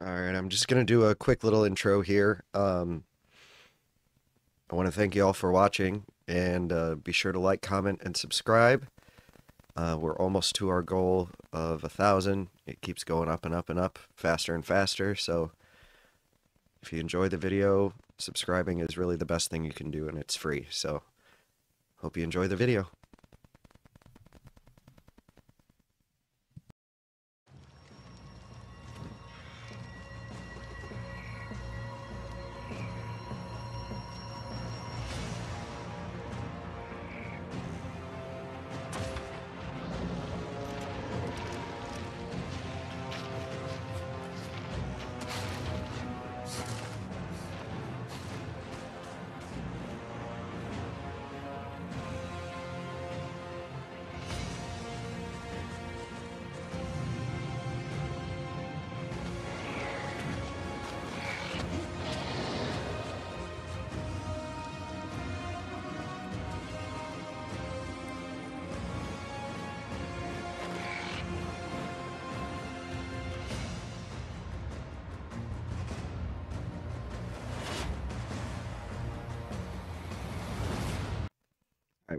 All right, I'm just going to do a quick little intro here. Um, I want to thank you all for watching and uh, be sure to like, comment, and subscribe. Uh, we're almost to our goal of a thousand. It keeps going up and up and up, faster and faster. So if you enjoy the video, subscribing is really the best thing you can do, and it's free. So hope you enjoy the video.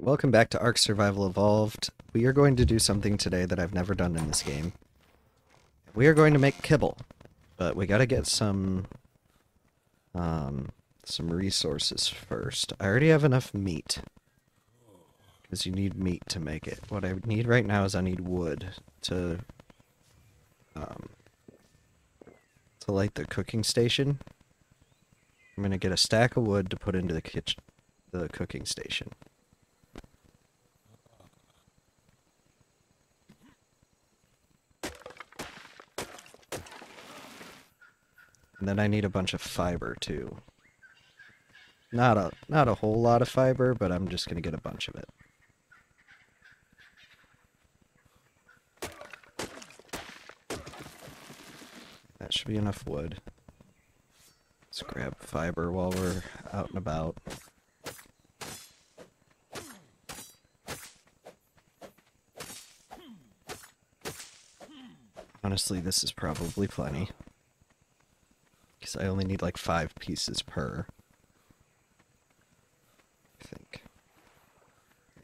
Welcome back to Ark Survival Evolved. We are going to do something today that I've never done in this game. We are going to make kibble, but we got to get some um some resources first. I already have enough meat. Because you need meat to make it. What I need right now is I need wood to um to light the cooking station. I'm to get a stack of wood to put into the kitchen the cooking station. And then I need a bunch of fiber too. Not a not a whole lot of fiber, but I'm just gonna get a bunch of it. That should be enough wood. Let's grab fiber while we're out and about. Honestly, this is probably plenty. Because I only need like five pieces per. I think.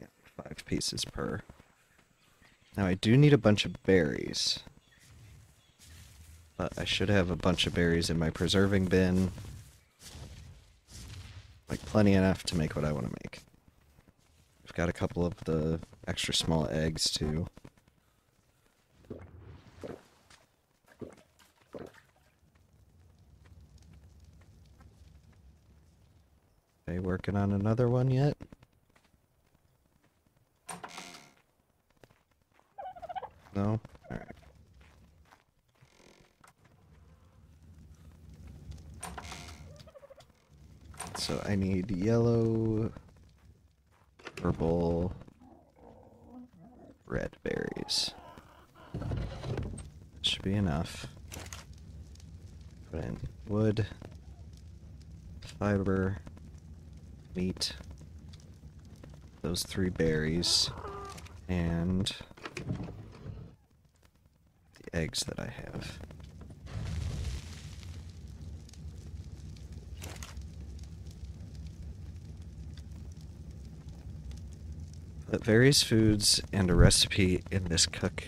Yeah, five pieces per. Now I do need a bunch of berries. But I should have a bunch of berries in my preserving bin. Like plenty enough to make what I want to make. I've got a couple of the extra small eggs too. They working on another one yet? No? Alright. So I need yellow, purple, red berries. Should be enough. Put in wood, fiber, meat, those three berries, and the eggs that I have. Put various foods and a recipe in this cook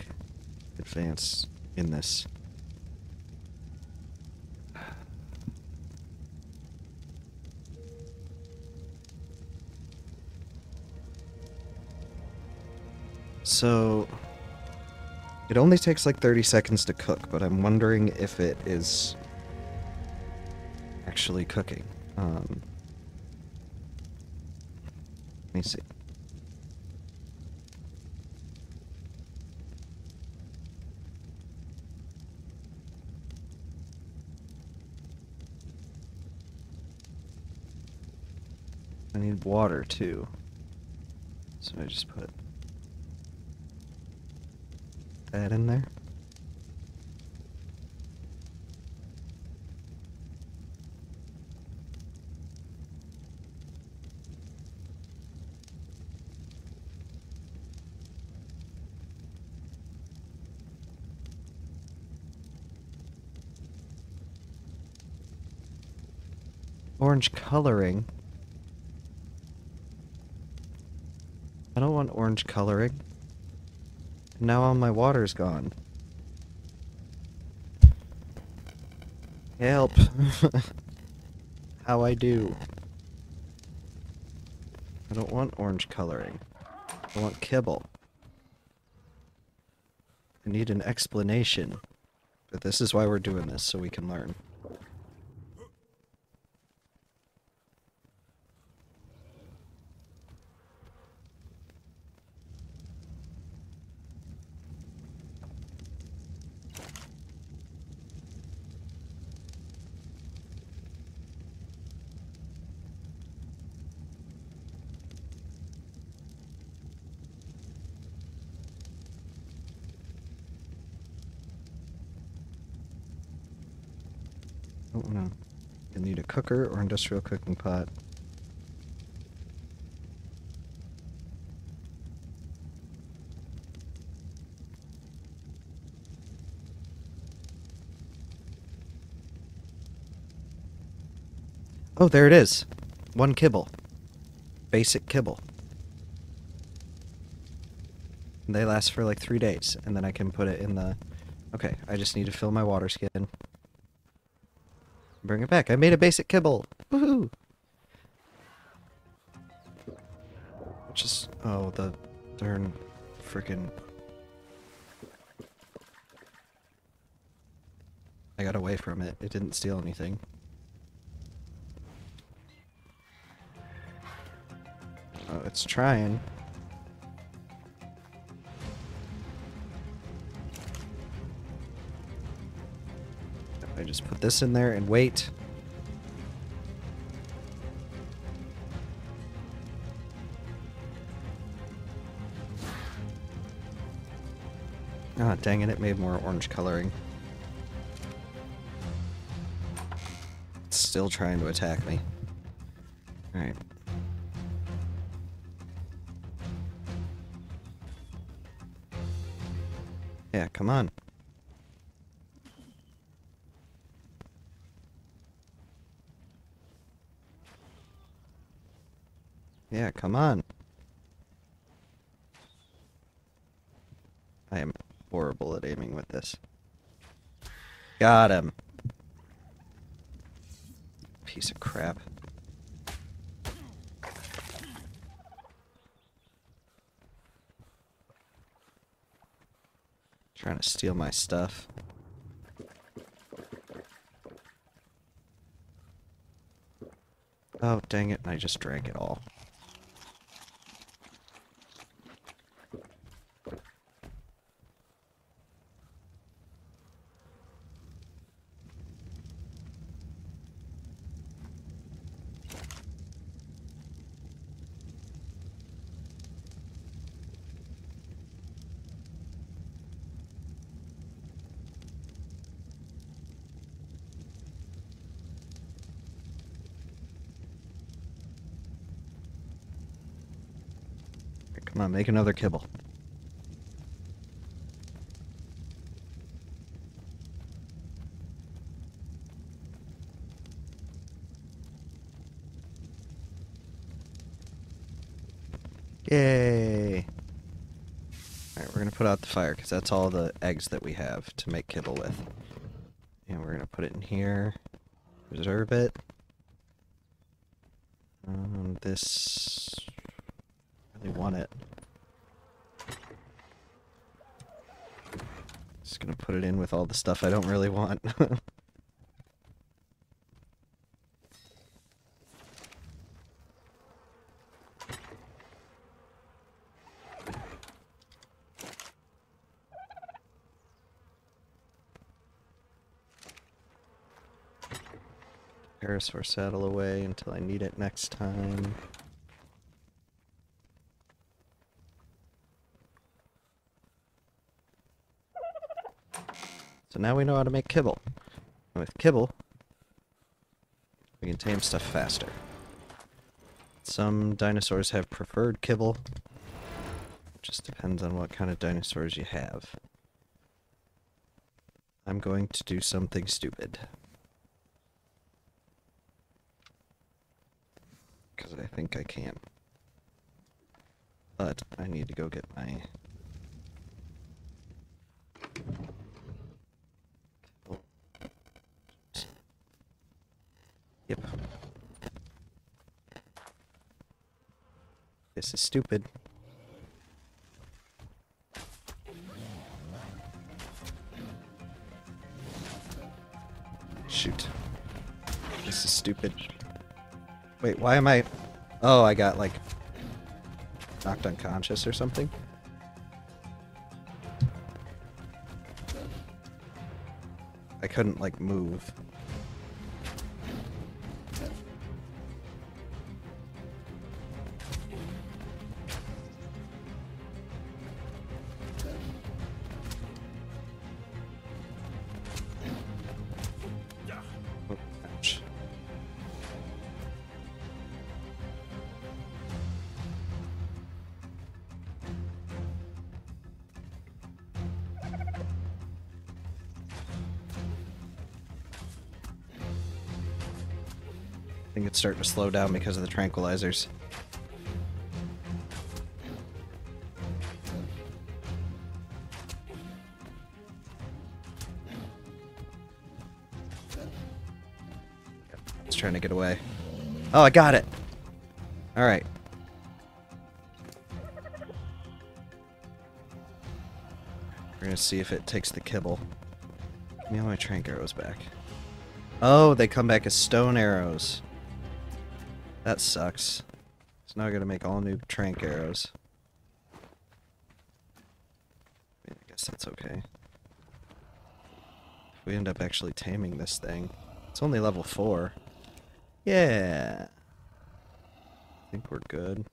advance in this. So it only takes like 30 seconds to cook, but I'm wondering if it is actually cooking. Um, let me see. I need water too. So I just put that in there. Orange coloring. I don't want orange coloring. Now all my water's gone. Help. How I do. I don't want orange coloring. I want kibble. I need an explanation. But this is why we're doing this, so we can learn. No. You'll need a cooker or industrial cooking pot. Oh, there it is. One kibble. Basic kibble. They last for like three days, and then I can put it in the... Okay, I just need to fill my water skin. Bring it back. I made a basic kibble. Woohoo! Just oh the darn freaking. I got away from it. It didn't steal anything. Oh, it's trying. Just put this in there and wait. Ah, dang it, it made more orange coloring. It's still trying to attack me. Alright. Yeah, come on. Yeah, come on. I am horrible at aiming with this. Got him. Piece of crap. Trying to steal my stuff. Oh, dang it, I just drank it all. Come on, make another kibble. Yay! Alright, we're gonna put out the fire, because that's all the eggs that we have to make kibble with. And we're gonna put it in here. Reserve it. Um, this... I want it. Just gonna put it in with all the stuff I don't really want. Parasaur saddle away until I need it next time. So now we know how to make kibble. And with kibble, we can tame stuff faster. Some dinosaurs have preferred kibble. It just depends on what kind of dinosaurs you have. I'm going to do something stupid. because I think I can. But I need to go get my. Yep. This is stupid. Shoot. This is stupid. Wait, why am I... Oh, I got, like, knocked unconscious or something? I couldn't, like, move. Think it's starting to slow down because of the tranquilizers. It's trying to get away. Oh, I got it! Alright. We're gonna see if it takes the kibble. Give me all my trank arrows back. Oh, they come back as stone arrows. That sucks. So now I gotta make all new trank arrows. I, mean, I guess that's okay. If we end up actually taming this thing. It's only level 4. Yeah. I think we're good.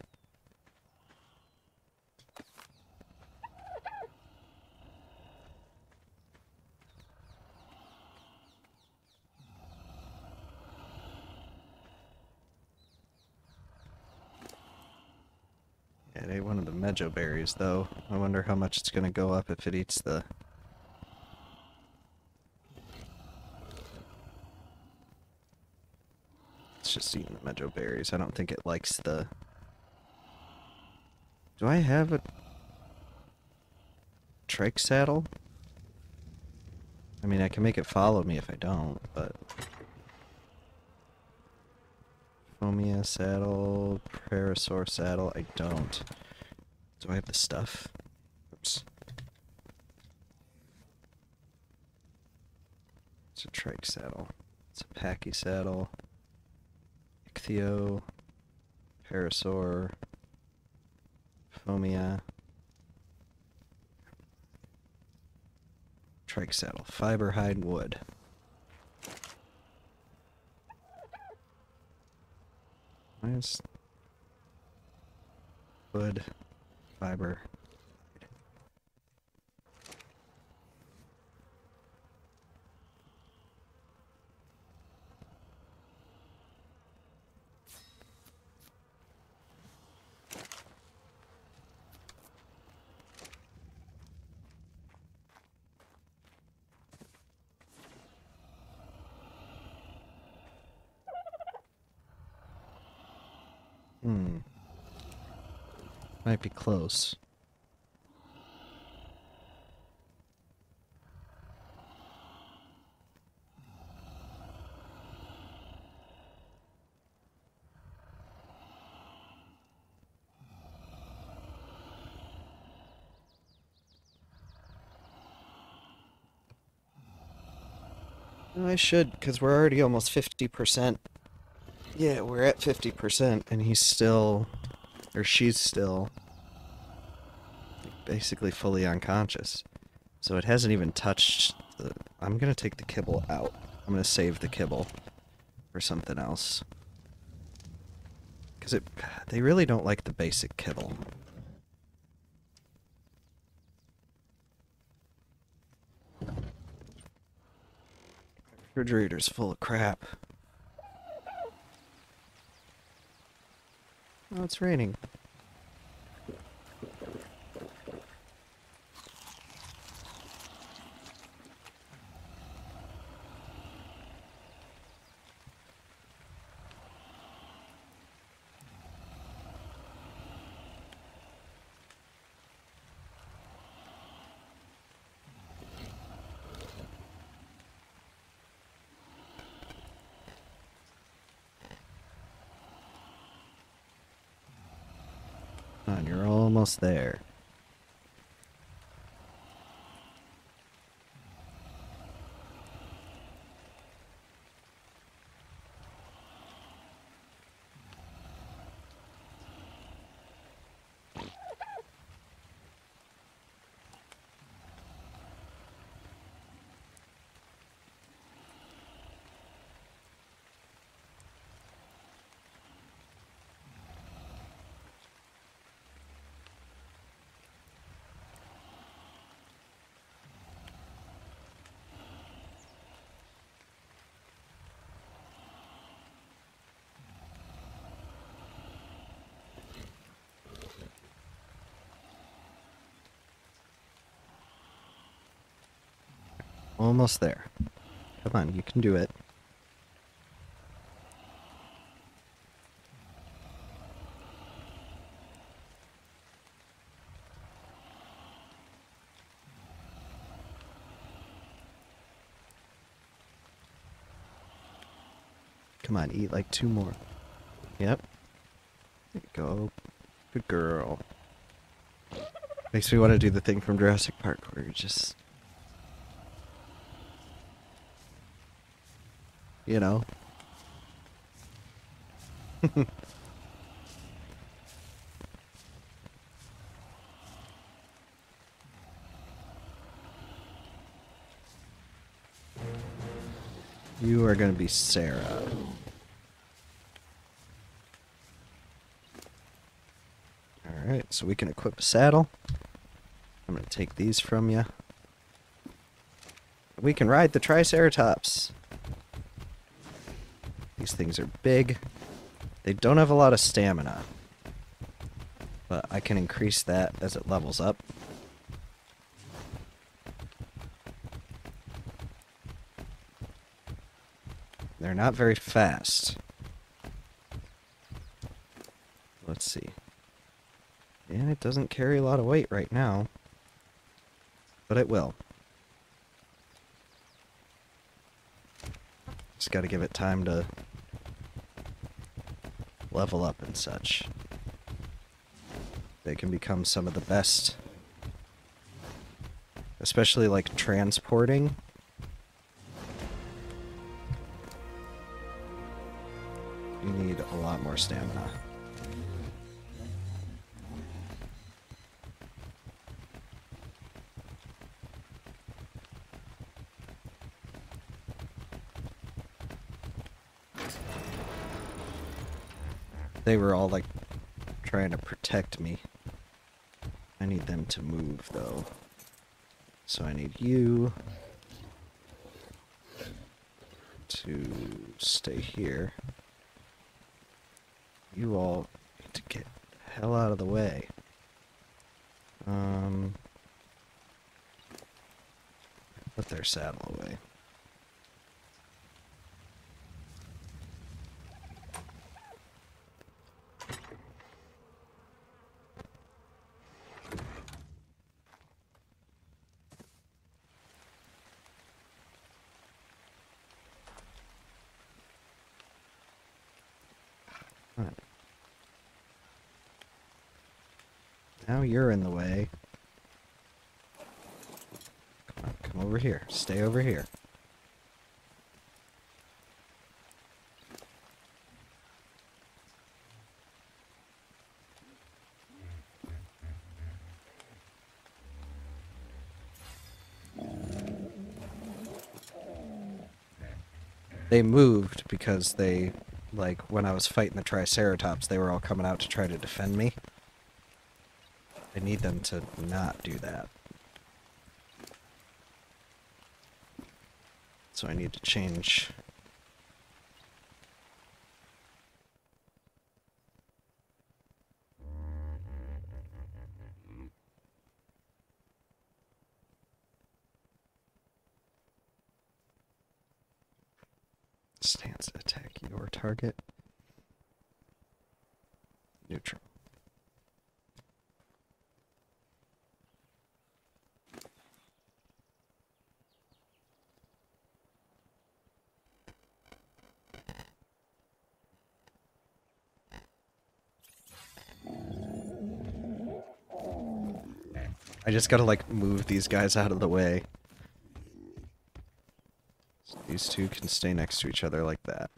Yeah, it ate mejo berries, though. I wonder how much it's gonna go up if it eats the... It's just eating the mejo berries. I don't think it likes the... Do I have a... Trike saddle? I mean, I can make it follow me if I don't, but... Phiomia saddle, Parasaur saddle, I don't. Do I have the stuff? Oops. It's a trike saddle. It's a Pachy saddle. Ichthyo. Parasaur. Phiomia. Trike saddle. Fiber hide wood. Nice. Wood. Fiber. Might be close. I should, because we're already almost 50%. Yeah, we're at 50%, and he's still, or she's still, basically fully unconscious. So it hasn't even touched the... I'm gonna take the kibble out. I'm gonna save the kibble for something else. Because it, they really don't like the basic kibble. Refrigerator's full of crap. Oh, it's raining. Almost there. Almost there. Come on, you can do it. Come on, eat like two more. Yep. There you go. Good girl. Makes me want to do the thing from Jurassic Park where you just you know. you are going to be Sarah. Alright, so we can equip a saddle. I'm going to take these from you. We can ride the Triceratops. Things are big. They don't have a lot of stamina. But I can increase that as it levels up. They're not very fast. Let's see. And it doesn't carry a lot of weight right now. But it will. Just gotta give it time to level up and such. They can become some of the best. Especially like transporting. You need a lot more stamina. They were all like trying to protect me. I need them to move though. So I need you to stay here. You all need to get hell out of the way. Um, put their saddle away. Right. Now you're in the way. Come on, come over here. Stay over here. They moved because they like when I was fighting the Triceratops, they were all coming out to try to defend me. I need them to not do that. So I need to change. Target. Neutral. I just gotta like move these guys out of the way. So these two can stay next to each other like that.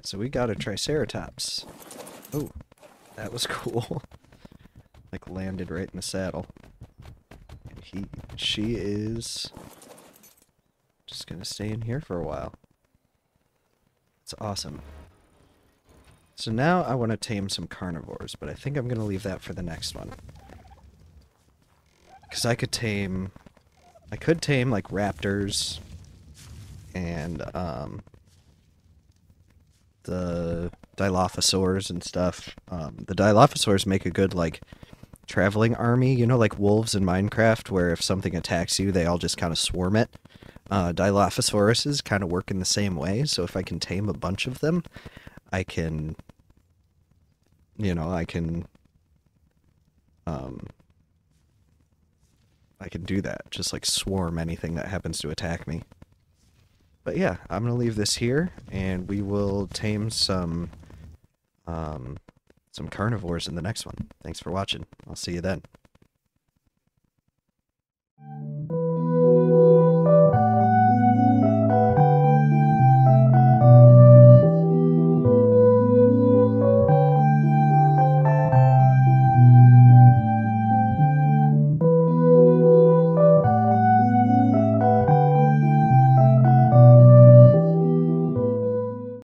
Alright, so we got a Triceratops. Oh, that was cool. like landed right in the saddle. And he, she is just gonna stay in here for a while. It's awesome. So now I want to tame some carnivores, but I think I'm gonna leave that for the next one. Because I could tame, I could tame like raptors and um, the Dilophosaurs and stuff. Um, the Dilophosaurs make a good like traveling army, you know, like wolves in Minecraft, where if something attacks you, they all just kind of swarm it. Uh, Dilophosauruses kind of work in the same way, so if I can tame a bunch of them, I can, you know, I can, um, I can do that. Just like swarm anything that happens to attack me. But yeah, I'm gonna leave this here, and we will tame some, um, some carnivores in the next one. Thanks for watching. I'll see you then.